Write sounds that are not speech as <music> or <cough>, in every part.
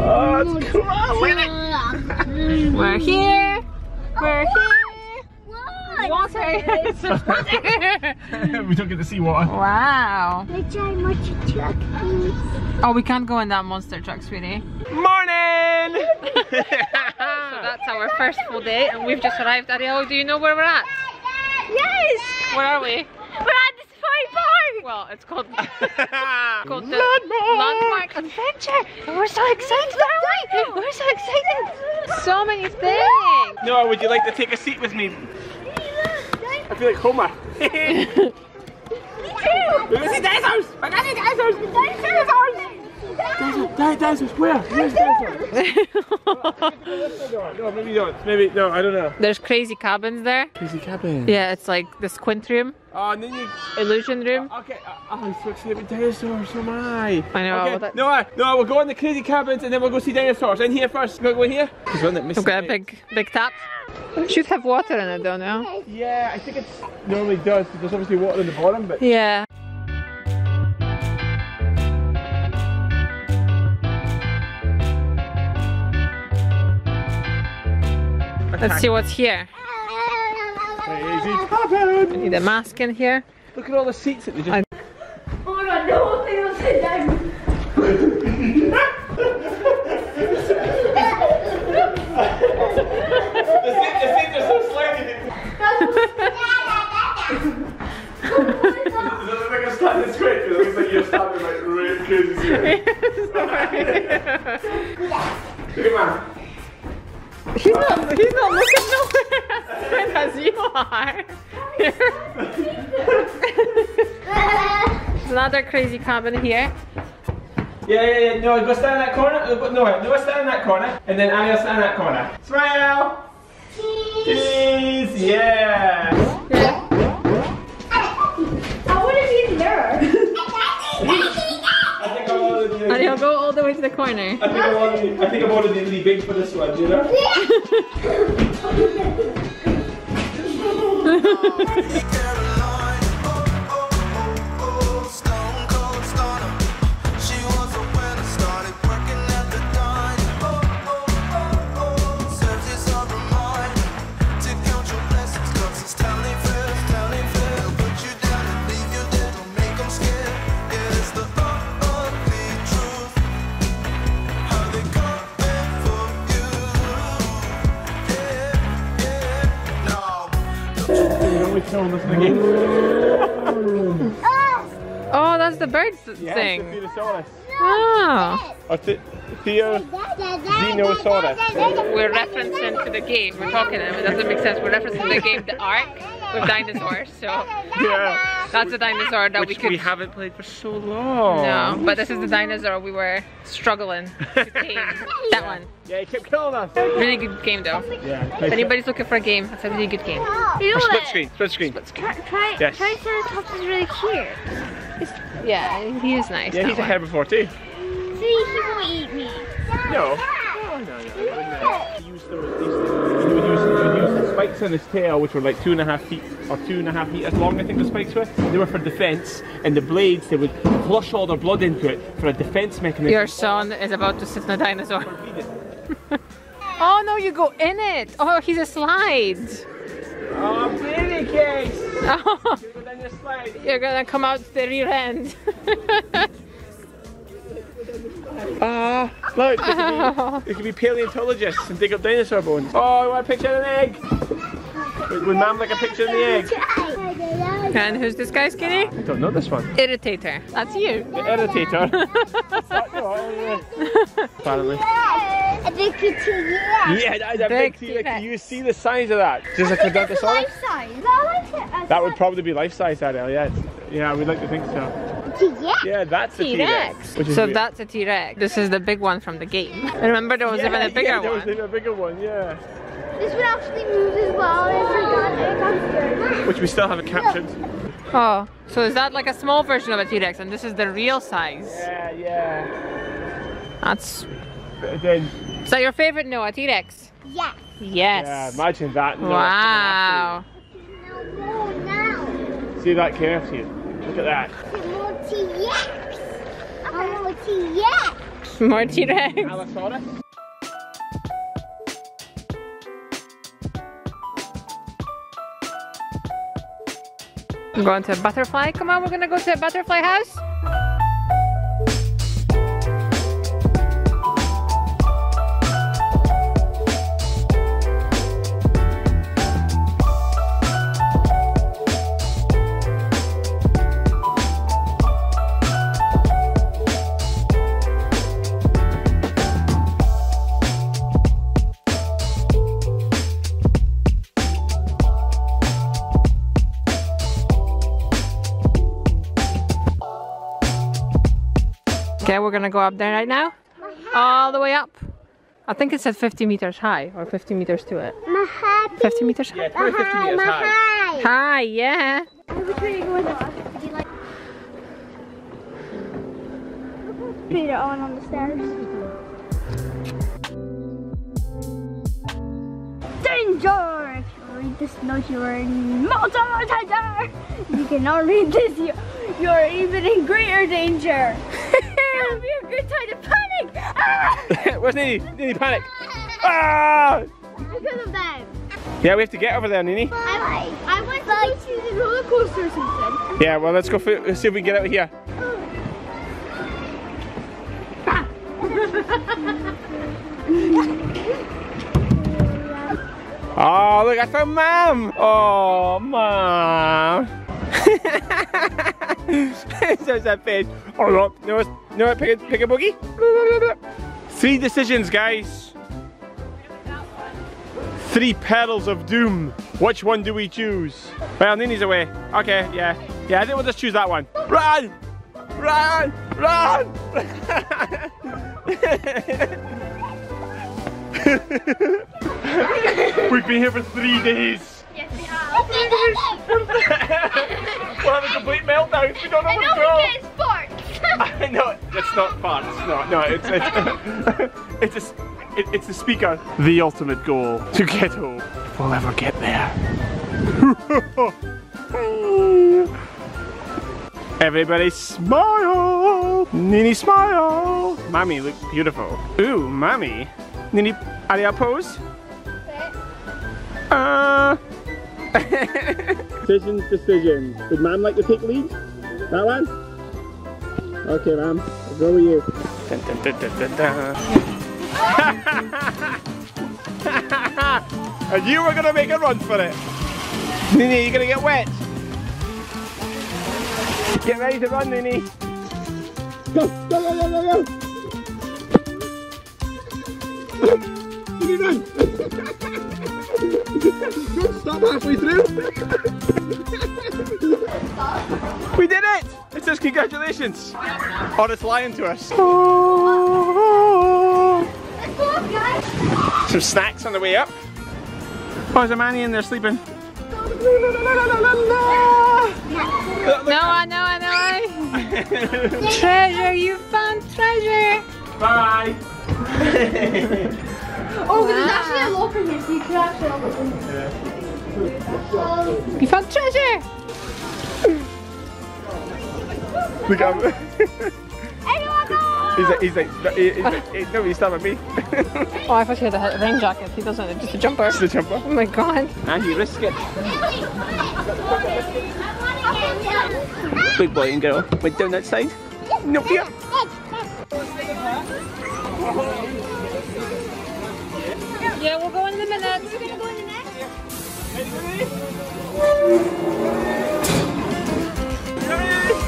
Oh, it's cool. Look at. We're here. We're oh, here. Water. Water. <laughs> <laughs> we don't get to see water. wow. I try much truck, please. Oh, we can't go in that monster truck, sweetie. Morning! <laughs> So that's our first full day, and we've just arrived. Arielle, do you know where we're at? Yes. Where are we? We're at the safari park. Well, it's called, <laughs> called the Landmark. Landmark Adventure. And we're so excited, aren't we? We're so excited. So many things. Noah, would you like to take a seat with me? I feel like Homer. We're gonna see dinosaurs! We're gonna see dinosaurs! 9,000 square. <laughs> no, maybe not. Maybe, no, I don't know. There's crazy cabins there. Crazy cabins. Yeah, it's like the squint room. Oh, and then you... Illusion room. Uh, okay, uh, oh, it's looks like dinosaur, so am I. I know. Okay. No, I, no, we'll go in the crazy cabins and then we'll go see dinosaurs. In here first. Go, go in here. Okay, big, big tap. It should have water in it, don't know. Yeah, I think it normally does. There's obviously water in the bottom, but... Yeah. Let's see what's here. cabin. Need a mask in here. Look at all the seats that they just. I- another crazy cabin here. Yeah, yeah, yeah. No, go stand in that corner. Uh, No, no, stand in that corner, and then Arielle stand in that corner. Smile. Cheese. Yeah. Yeah. I want to be in there. <laughs> I think I want to do. And he'll go all the way to the corner. I think I want to. Be, I think I want to be really big for this one. You know. Caroline, <laughs> <laughs> always showing us the game. <laughs> Oh, that's the birds Yeah, thing. it's the Theosaurus. Oh. The Theo. Dinosaurus. We're referencing to the game. We're talking it doesn't make sense. We're referencing the game, the Ark, with dinosaurs. So Yeah. that's a dinosaur that we Which could. we haven't played for so long. No, but this is the dinosaur we were struggling to tame. <laughs> that one. Yeah, he kept killing us. Really good game though. Yeah. If anybody's looking for a game, that's a really good game. Oh. You know Split what? screen. Split screen. Try, try, Yes. Triceratops is really cute. Yeah, he is nice. Yeah, that he's a one. herbivore too. See, he won't eat me. No. Oh, no, no. Spikes on his tail, which were like two and a half feet or two and a half meters long, I think the spikes were. They were for defense, and the blades, they would flush all their blood into it for a defense mechanism. Your son is about to sit in a dinosaur. <laughs> oh no, you go in it. Oh, he's a slide. Oh, baby case! <laughs> Oh, Go down you're gonna come out the rear end. <laughs> Ah, look, they could, be, they could be paleontologists and dig up dinosaur bones. Oh, I want a picture of an egg. Would, would ma'am like a picture of the egg? and who's this guy, Skinny? I don't know this one. Irritator. That's you. The irritator. <laughs> Apparently. A big kitchen, yeah. Yeah, that is a Big big T-Rex. T-Rex. You see the size of that? Just like a Gigantosaurus? Life size. I like it. That would probably be life size, Arielle. Yeah, yeah, we'd like to think so. Yeah. Yeah, that's a T-Rex. So weird. that's a T-Rex. This is the big one from the game. And <laughs> remember there was yeah, even a bigger yeah, there was even a bigger one. Yeah, This one actually moves as well. I forgot it. Which we still haven't captured. Oh, so is that like a small version of a T-Rex and this is the real size? Yeah, yeah. That's... But then, Is that your favorite Noah T-Rex? Yeah. Yes. yeah, imagine that. No, wow. No, no, now. See that curve here? Look at that. Multi-X. I'm multi-X. More T-Rex. I'm going to a butterfly. Come on, we're gonna go to a butterfly house. We're gonna go up there right now. All the way up. I think it said 50 meters high or 50 meters to it. My happy. 50 meters high. Yeah, 50 meters my high. high. Yeah. Which way are you going on? Would you like? Put it on on the stairs. Danger! If you read this note, you are in multiple danger. You cannot read this, you, you are even in greater danger. <laughs> it would be a good time to <laughs> panic. Ah! <laughs> Where's Nini? Nini, panic. <laughs> Ah! Because of them. Yeah, we have to get over there, Nini. I, I went to go to the roller coaster or something. Yeah, well, let's go for, let's see if we can get out of here. Oh, look, I found Mom. Oh, Mom. <laughs> There's that face. Oh, no, no, no, pick a, pick a boogie. Three decisions, guys. Three petals of doom. Which one do we choose? Well, Nini's away. Okay, yeah. Yeah, I think we'll just choose that one. Run! Run! Run! <laughs> We've been here for three days. Yes, we have. <laughs> we'll have a complete meltdown. We don't know I where know to go. we get sports. <laughs> I know it's not farts. No, no, it's it's <laughs> it's, a, s- it, it's the speaker. The ultimate goal to get home. If we'll ever get there. Everybody smile. Nini smile. Mommy look beautiful. Ooh, mommy. Nini, are you a pose? Uh. <laughs> decisions, decisions. Would mom like to take lead? That one? Okay, ma'am. I'll go with you. Dun, dun, dun, dun, dun, dun. <laughs> and you were gonna make a run for it. Nini, you're gonna get wet. Get ready to run, Nini. Go, go, go, go, go, go. Don't stop halfway through. We did it! It says congratulations! Oh, it's lying to us. Let's go up, guys. Some snacks on the way up. Oh, there's a manny in there sleeping. No, I know, I know. <laughs> treasure, you found treasure. Bye! <laughs> Oh, but there's actually a locker here, so you can actually open it. You found treasure. Look at him. Anyone go? He's like, he's like, he- he's like, he- no, he's stabbing me. Oh, I thought he had a rain jacket. He doesn't. It's just a jumper. It's the jumper. Oh my god. And you risk it. Big boy and girl went down that side. No fear. Yeah, we'll go in a minute. Yeah,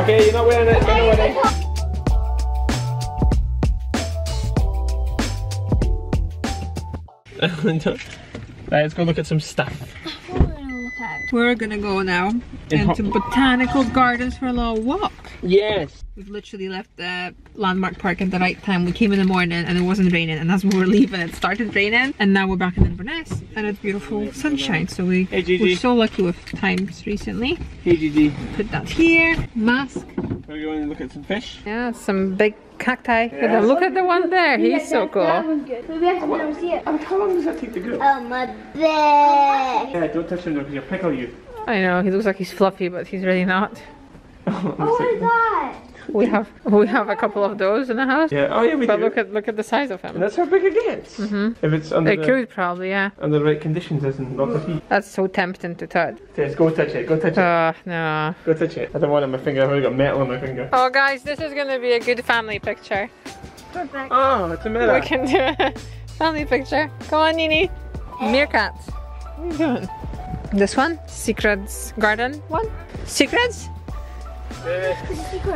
Okay, you're not wearing it. You're not wearing it. Let's go look at some stuff. We're gonna go now into botanical gardens for a little walk. Yes. We've literally left the landmark park at the right time. We came in the morning and it wasn't raining, and as we were leaving, it started raining, and now we're back in Inverness and it's beautiful sunshine. So we, hey, we're so lucky with times recently. Hey, Gigi. Put that here. Mask. Are We're going to look at some fish. Yeah, some big cacti. Look at- Look at the one there. He's so cool. That cool. was good. Maybe I should never see it. Oh, how long does that take to go? Oh, my back. Yeah, don't touch him though, because he'll pickle you. I know he looks like he's fluffy, but he's really not. Oh, what is that? We have we have a couple of those in the house. Yeah. Oh yeah, we But do. look at look at the size of And him. that's how big it gets. Mm-hmm. If it's under It the, could probably, yeah. under the right conditions, isn't lots of heat. That's so tempting to touch. Yes, go touch it. Go touch it. Oh no. Go touch it. I don't want it on my finger. I've already got metal on my finger. Oh guys, this is gonna be a good family picture. Perfect. Oh, it's a mirror. We can do a <laughs> family picture. Come on, Nini. Meerkats. What are you doing? This one? Secrets Garden one? Secrets?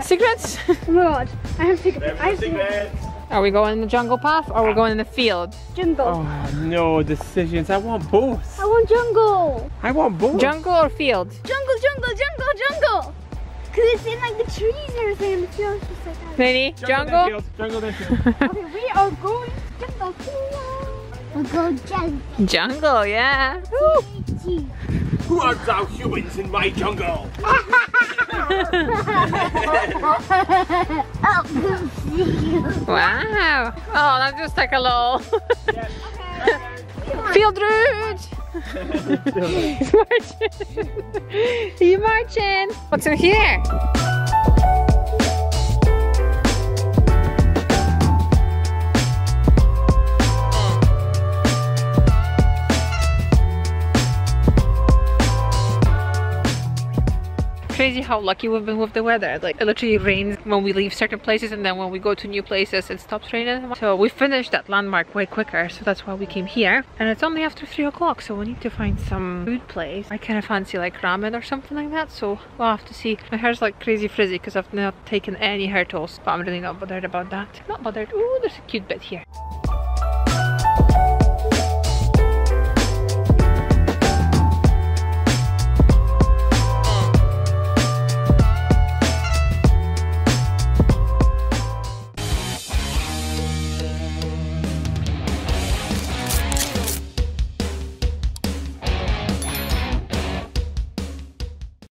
Secrets? Oh my god. I have to take a There's I have to cigarettes. Are we going in the jungle path or are we ah. going in the field? jungle. Oh no, decisions. I want both. I want jungle. I want both. Jungle or field? Jungle, jungle, jungle, jungle. Cause it's in like the trees and everything and it feels just like that. Nini, then jungle? field. Jungle then field. <laughs> Okay, we are going jungle. We'll go jungle. Jungle, yeah. Who art thou humans in my jungle? <laughs> oh, <laughs> Wow. Oh, that just took a little <laughs> field route. He's <laughs> marching. Are you marching? What's in here? Crazy how lucky we've been with the weather. Like it literally rains when we leave certain places and then when we go to new places it stops raining. So we finished that landmark way quicker so that's why we came here. And it's only after 3 o'clock so we need to find some food place. I kind of fancy like ramen or something like that so we'll have to see. My hair's like crazy frizzy because I've not taken any hair tools but I'm really not bothered about that. Not bothered. Ooh there's a cute bit here.